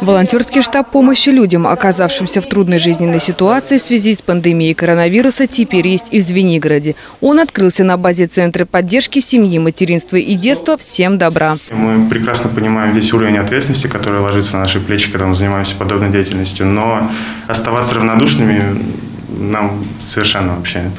Волонтерский штаб помощи людям, оказавшимся в трудной жизненной ситуации в связи с пандемией коронавируса, теперь есть и в Звенигороде. Он открылся на базе Центра поддержки семьи, материнства и детства «Всем добра». Мы прекрасно понимаем весь уровень ответственности, который ложится на наши плечи, когда мы занимаемся подобной деятельностью, но оставаться равнодушными нам совершенно вообще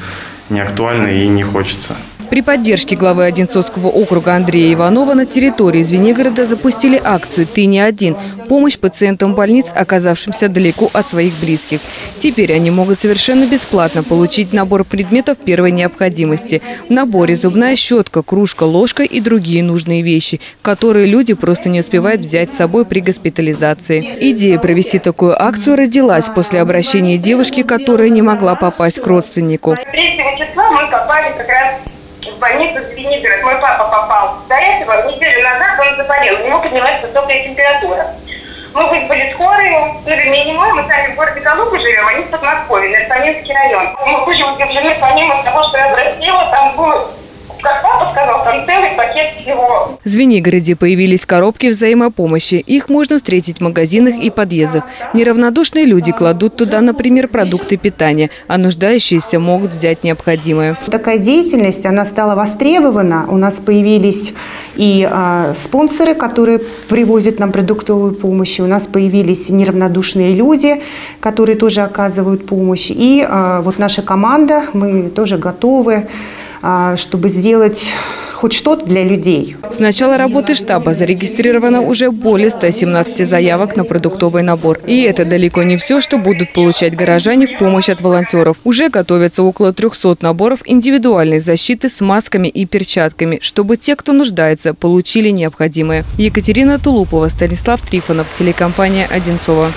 не актуально и не хочется. При поддержке главы Одинцовского округа Андрея Иванова на территории Звенигорода запустили акцию «Ты не один» – помощь пациентам больниц, оказавшимся далеко от своих близких. Теперь они могут совершенно бесплатно получить набор предметов первой необходимости. В наборе зубная щетка, кружка, ложка и другие нужные вещи, которые люди просто не успевают взять с собой при госпитализации. Идея провести такую акцию родилась после обращения девушки, которая не могла попасть к родственнику. 3 числа мы попали как раз в больницу Звенигород. Мой папа попал. До этого, неделю назад, он заболел. У него поднялась высокая температура. Мы вызвали скорую, ну, вернее, не мы, мы сами в городе Калуга живем, они в Подмосковье, Нарсанинский район. Мы были удивлены помимо того, что я обратила, там было пакет всего. В Звенигороде появились коробки взаимопомощи. Их можно встретить в магазинах и подъездах. Неравнодушные люди кладут туда, например, продукты питания, а нуждающиеся могут взять необходимое. Такая деятельность, она стала востребована. У нас появились и а, спонсоры, которые привозят нам продуктовую помощь. У нас появились неравнодушные люди, которые тоже оказывают помощь. И а, вот наша команда, мы тоже готовы чтобы сделать хоть что-то для людей. С начала работы штаба зарегистрировано уже более 117 заявок на продуктовый набор. И это далеко не все, что будут получать горожане в помощь от волонтеров. Уже готовятся около 300 наборов индивидуальной защиты с масками и перчатками, чтобы те, кто нуждается, получили необходимое. Екатерина Тулупова, Станислав Трифонов, телекомпания «Одинцова».